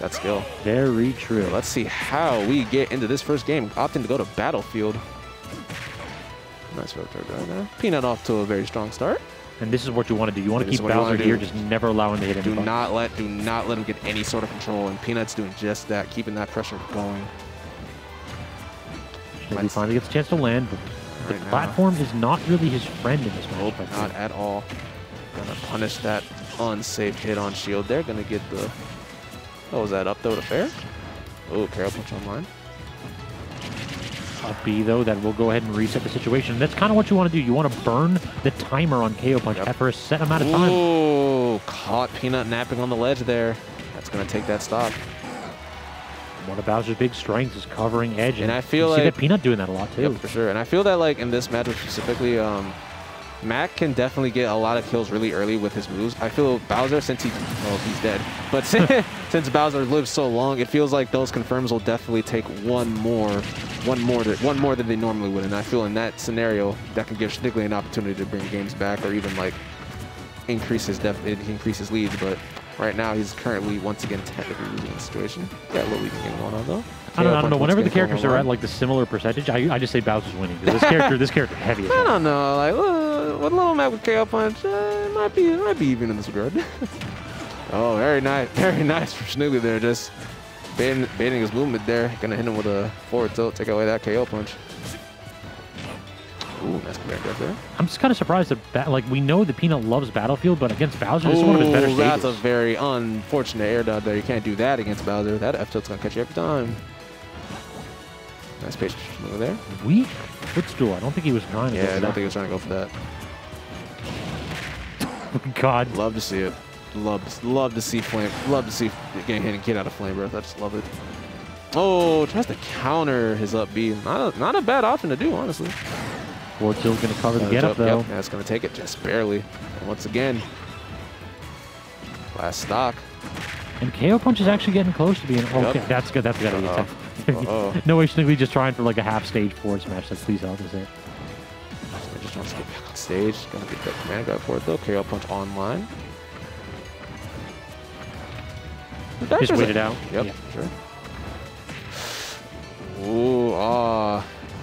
that skill. Very true. Let's see how we get into this first game. Opting to go to Battlefield. Nice rotor right there. Peanut off to a very strong start. And this is what you want to do. You want to keep what you wanna Bowser here, just never allow him to hit Do not let do not let him get any sort of control. And Peanut's doing just that, keeping that pressure going. Maybe he finally gets a chance to land, but the Right now. platform is not really his friend in this match. Nope, not at all. Gonna punish that unsafe hit on shield. They're gonna get the. Oh, was that up though to fair? Oh, KO punch online. Up B, though, that will go ahead and reset the situation. That's kind of what you want to do. You want to burn the timer on KO Punch Yep. for a set amount of time. Ooh, caught Peanut napping on the ledge there. That's gonna take that stock. One of Bowser's big strengths is covering edge. And I feel like- that Peanut doing that a lot, too. Yep, for sure. And I feel that like in this matchup specifically, um, Mac can definitely get a lot of kills really early with his moves. I feel Bowser, since he, well, he's dead, but since, Bowser lives so long, it feels like those confirms will definitely take one more, one more, to, one more than they normally would. And I feel in that scenario, that can give Schnigily an opportunity to bring games back or even like increase his def, increase his leads. But right now, he's currently once again technically losing the situation. Got a little game one on though. I don't, I don't know. Whenever the characters are at like the similar percentage, I, I just say Bowser's winning. 'cause this character, this character heavy I don't know. Like uh, with Little Mac with KO Punch, uh, it might be it might be even in this regard. oh, very nice, very nice from Schnigily there, just baiting, baiting his movement there. Gonna hit him with a forward tilt, take away that KO punch. Ooh, nice command grab there. I'm just kind of surprised that, like, we know that Peanut loves Battlefield, but against Bowser, this is one of his better Ooh, that's a very unfortunate air dodge there. You can't do that against Bowser. That F tilt's gonna catch you every time. Nice patient move there. Weak footstool. I don't think he was trying to Yeah, I don't that. think he was trying to go for that. God. Love to see it. Love, love to see flame. Love to see getting hit and get out of flame breath. I just love it. Oh, tries to counter his up B. Not a, not a bad option to do, honestly. Tilt going to cover the get up, jump, though. Yep, that's gonna take it just barely. And once again, last stock. And KO Punch is actually getting close to being. Okay, Yep. that's good. That's good. Uh-oh. Uh-oh. no way, Schnigily just trying for like a half stage forward smash. Like, please there. I just wants to get back on stage. Gonna get that command grab for it though. KO punch online. Just wait it out. Yep, Yeah. sure.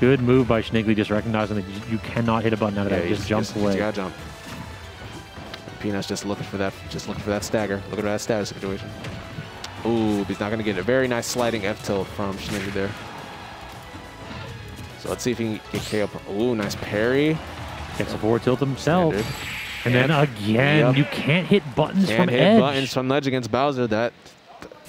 Good move by Schnigily, just recognizing that you, you cannot hit a button out of Yeah, that. you Just jump just, away. You gotta jump. Peanut's just looking for that, just looking for that stagger. Looking for that stagger situation. Ooh, he's not gonna get it. Very nice sliding F tilt from Schnigily there. So let's see if he can get KO. Ooh, nice parry. Gets a forward tilt himself. Standard. And then again, Yep. you can't hit buttons Can't from hit edge. buttons from ledge against Bowser. That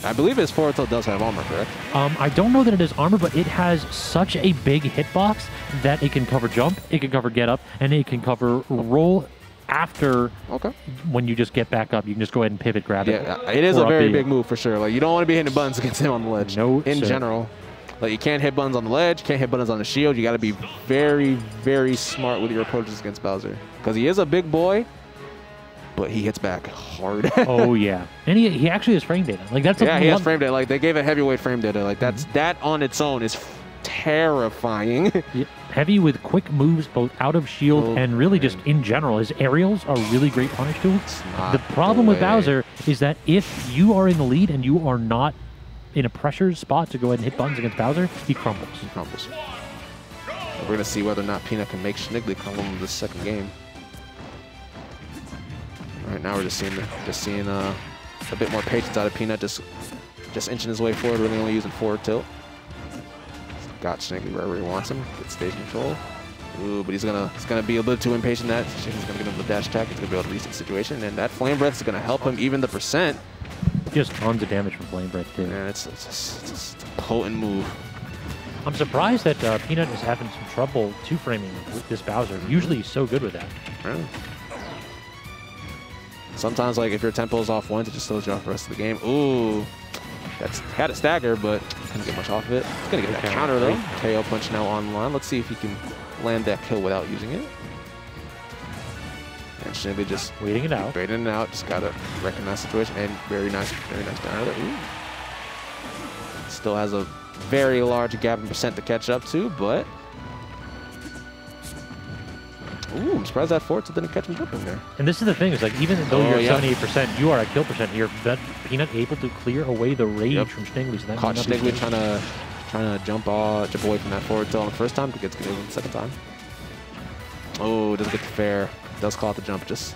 I believe his forward tilt does have armor, correct? Um, I don't know that it is armor, but it has such a big hitbox that it can cover jump, it can cover get up, and it can cover roll after Okay. when you just get back up. You can just go ahead and pivot, grab it. Yeah, it is a very big move for sure. Like you don't want to be hitting buttons against him on the ledge. No, in sir. general. Like you can't hit buttons on the ledge, can't hit buttons on the shield. You got to be very, very smart with your approaches against Bowser because he is a big boy, but he hits back hard. oh yeah, and he, he actually has frame data. Like that's yeah, he has frame data. Like they gave a heavyweight frame data. Like that's Mm-hmm. that on its own is terrifying. Yeah, heavy with quick moves both out of shield Oh, and really just in general. His aerials are really great punish tools. The problem with. Bowser is that if you are in the lead and you are not in a pressure spot to go ahead and hit buttons against Bowser, he crumbles. crumbles. We're gonna see whether or not Peanut can make Schnigily crumble in this second game. Right now we're just seeing just seeing uh, a bit more patience out of Peanut, just just inching his way forward, really only using forward tilt. Got Schnigily wherever he wants him. Get stage control. Ooh, but he's gonna he's gonna be a little too impatient. That he's gonna get him the dash attack. He's gonna be able to reset the situation, and that flame breath is gonna help him even the percent. Just tons of damage from Flame Breath too. Man, it's it's, just, it's just a potent move. I'm surprised that uh, Peanut is having some trouble two framing with this Bowser. Usually he's so good with that. Really? Sometimes, like, if your tempo is off once, it just slows you off the rest of the game. Ooh. That's had a stagger, but couldn't get much off of it. He's gonna get that Okay. counter, though. KO punch now online. Let's see if he can land that kill without using it. And Shinby just Waiting it out. baiting it out. Just gotta recognize the situation. And very nice, very nice down there. Ooh. Still has a very large gap in percent to catch up to, but Ooh, I'm surprised that Forza didn't catch him jumping there. And this is the thing, is like even though Oh, you're yeah. 78%, you are at kill percent here. That Peanut able to clear away the rage Yep. from Schnigily. So that Caught might not be Schnigily good. trying to trying to jump uh, jump away from that forward tilt on the first time, but gets good on the second time. Oh, doesn't get the fair. Does call out the jump, just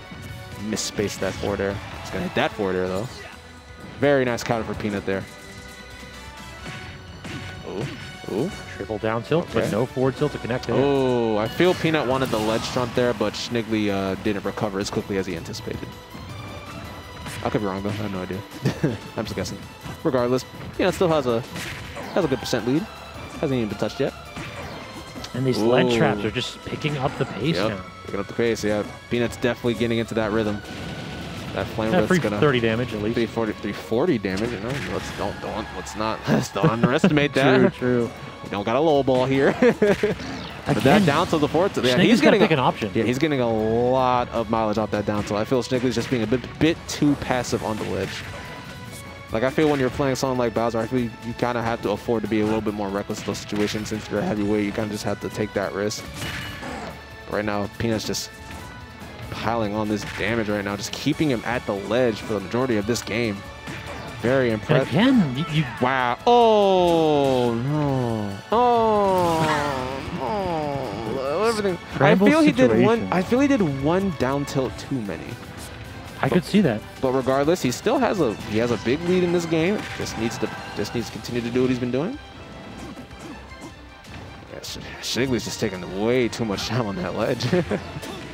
misspaced that forward air. He's gonna hit that forward air though. Very nice counter for Peanut there. Oh, oh, Triple down tilt, Okay. but no forward tilt to connect there. oh! I feel Peanut wanted the ledge trap there, but Schnigily uh, didn't recover as quickly as he anticipated. I could be wrong though. I have no idea. I'm just guessing. Regardless, Peanut still has a has a good percent lead. Hasn't even been touched yet. And these ledge traps are just picking up the pace Yep. now. Picking up the pace. Yeah. Peanut's definitely getting into that rhythm. That flame Yeah, gonna 30 damage at least. 340, 340 damage. You know, let's don't don't let's not let's don't underestimate that. True, true. We don't got a low ball here. but that down to the fourth. Yeah, Schnigily's getting a, an option. Yeah, he's getting a lot of mileage off that down tilt. I feel Schnigily's just being a bit bit too passive on the ledge. Like I feel when you're playing someone like Bowser, I feel you, you kind of have to afford to be a little bit more reckless in those situations. Since you're a heavyweight, you kind of just have to take that risk. Right now, Peanut's just piling on this damage right now, just keeping him at the ledge for the majority of this game. Very impressive. again, you, you Wow. Oh, no. Oh, oh. Everything. I feel he did one. I feel he did one down tilt too many. I could see that. But regardless, he still has a he has a big lead in this game. Just needs to just needs to continue to do what he's been doing. Yeah, Schnigily's just taking way too much time on that ledge.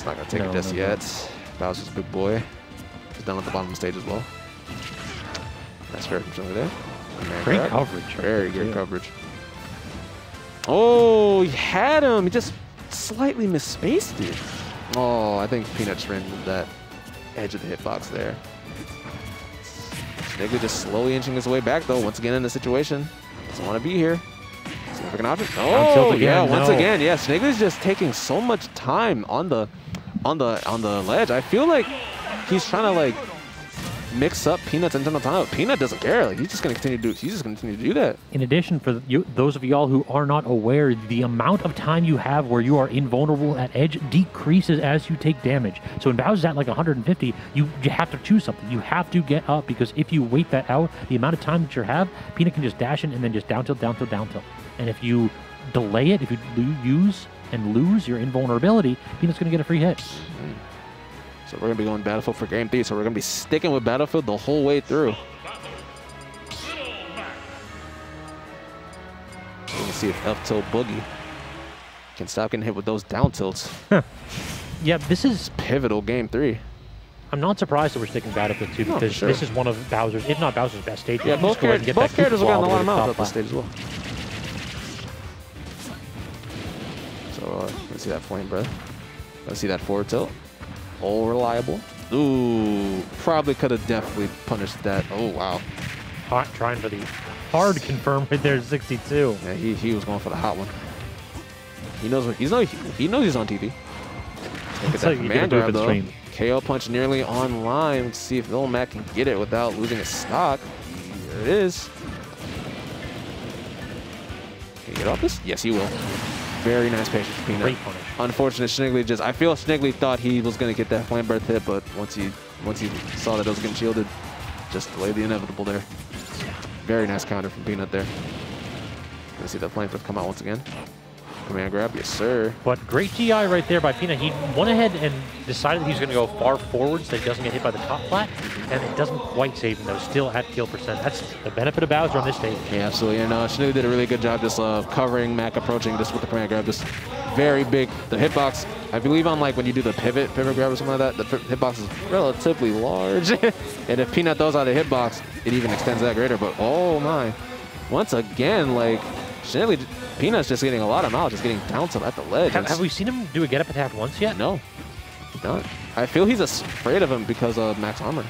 That's not gonna take No, it just no, no. yet. Bowser's a big boy. He's down at the bottom of the stage as well. Nice fair Schnigily there. Great grab. coverage. Very good coverage. Oh, he had him. He just slightly misspaced it. Oh, I think Peanut ran that edge of the hitbox there. Schnigily just slowly inching his way back, though. Once again in the situation. Doesn't want to be here. Significant option. Oh, again, yeah. Once no. again, yeah. Schnigily's just taking so much time on the, on the, on the ledge. I feel like he's trying to like mix up Peanut's internal time. Peanut doesn't care. Like he's just gonna continue to do. He's just gonna continue to do that. In addition, for you, those of y'all who are not aware, the amount of time you have where you are invulnerable at edge decreases as you take damage. So when Bowser's at like 150, you, you have to choose something. You have to get up because if you wait that out, the amount of time that you have, Peanut can just dash in and then just down tilt, down tilt, down tilt. And if you delay it, if you use and lose your invulnerability, Peanut's going to get a free hit. So we're gonna be going Battlefield for Game Three. So we're gonna be sticking with Battlefield the whole way through. Gonna see if up tilt boogie can stop getting hit with those down tilts. Yeah, this is. Pivotal Game Three. I'm not surprised that we're sticking Battlefield 2 No, because sure. this is one of Bowser's, if not Bowser's best stages. Yeah, both, just go ahead and char- get both characters are getting a lot of all miles the way up to this stage as well. Let's see that flame breath. Let's see that forward tilt. All reliable. Ooh, probably could have definitely punished that. Oh wow. Hot, trying for the hard confirm right there, 62. Yeah, he, he was going for the hot one. He knows what he's know. He knows he's on TV. Look at that command grab though. KO punch nearly online. Let's see if Lil Mac can get it without losing his stock. There it is. Can he get off this? Yes, he will. Very nice patience, Peanut. Great punish. Unfortunate, Schnigily just. I feel Schnigily thought he was gonna get that flame breath hit, but once he once he saw that it was getting shielded, just delayed the inevitable there. Very nice counter from Peanut there. Gonna see that flame breath come out once again. Command grab, yes sir. But great GI right there by Peanut. He went ahead and decided he was going to go far forward so he doesn't get hit by the top flat, and it doesn't quite save him though. Still at kill percent. That's the benefit of Bowser on this stage. Yeah, absolutely. And uh, did a really good job just uh, covering Mac approaching just with the command grab. Just very big. The hitbox, I believe on like when you do the pivot, pivot grab or something like that, the hitbox is relatively large. and if Peanut throws out a hitbox, it even extends that greater. But oh my. Once again, like, Schnigily, Peanut's just getting a lot of miles, just getting down to at the ledge. Have, have we seen him do a get up attack once yet? No. Not. I feel he's afraid of him because of Mac's armor.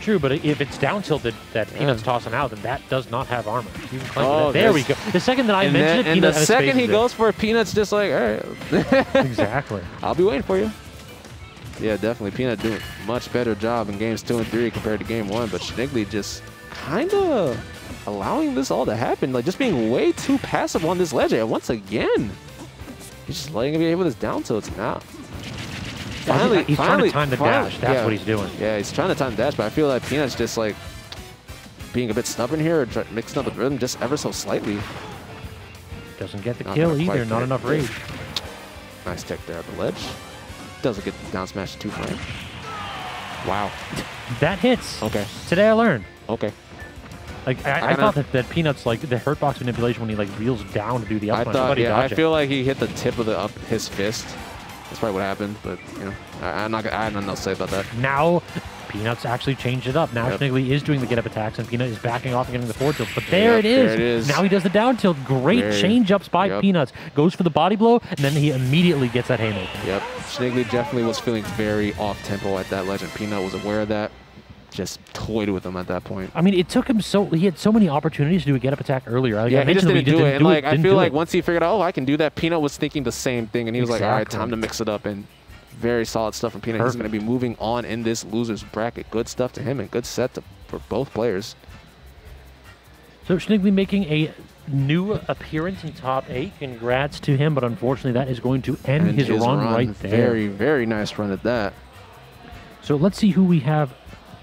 True, but if it's down tilted that Peanut's Yeah. tossing out, then that does not have armor. You can claim Oh. There we go. The second that I and mentioned then, it, and Peanut the has second he it. goes for it, Peanut's just like, all right. Exactly. I'll be waiting for you. Yeah, definitely. Peanut doing much better job in games two and three compared to game one, but Schnigily just kind of allowing this all to happen, like just being way too passive on this ledge. And once again, He's just letting him get hit with his down tilts now. Finally, he's trying to time the finally- dash. That's yeah. what he's doing. Yeah, he's trying to time the dash, but I feel like Peanut's just like being a bit stubborn here, or mixing up the rhythm just ever so slightly. Doesn't get the Not kill either. Not enough rage. Nice tech there at the ledge. Doesn't get the down smash two frame. Wow. That hits. Okay. Today I learned. Okay. Like I, I, kinda- thought that, that Peanuts like the hurtbox manipulation when he like reels down to do the up I thought, yeah, I it. feel like he hit the tip of the up his fist. That's probably what happened, but you know, I, I'm not. gonna- I have nothing else to say about that. now Peanuts actually changed it up. Now Yep. Is doing the get up attacks and Peanut is backing off and getting the forward tilt. But there Yep, it is. there it is. Now he does the down tilt. Great Very- change ups by yep. Peanuts. Goes for the body blow and then he immediately gets that haymaker. Yep. Schnigily definitely was feeling very off tempo at that legend. Peanut was aware of that. Just toyed with him at that point. I mean, it took him so he had so many opportunities to do a get up attack earlier. Like I yeah, he just mentioned, didn't do it. And like, I feel like it. once he figured out, oh, I can do that, Peanut was thinking the same thing, and he was like, all right, time to mix it up. And very solid stuff from Peanut. He's going to be moving on in this losers bracket. Good stuff to him and good set to, for both players. So Schnigily making a new appearance in top eight. Congrats to him, but unfortunately that is going to end And his, run, right there. Very, very nice run at that. So let's see who we have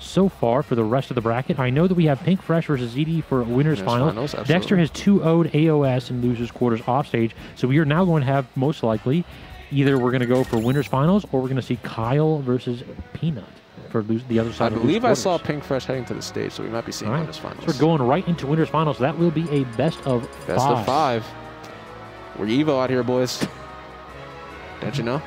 so far for the rest of the bracket. I know that we have Pink Fresh versus ZD for winners, Winners finals. finals, Dexter has 2 0'd AOS in losers quarters offstage. So we are now going to have most likely either we're going to go for winners finals or we're going to see Kyle versus Peanut for lose, the other I side. of believe I saw. Pink Fresh heading to the stage, so we might be seeing right. winners finals. So we're going right into winners finals. That will be a best of Best five. of five. We're Evo out here, boys. Don't you know?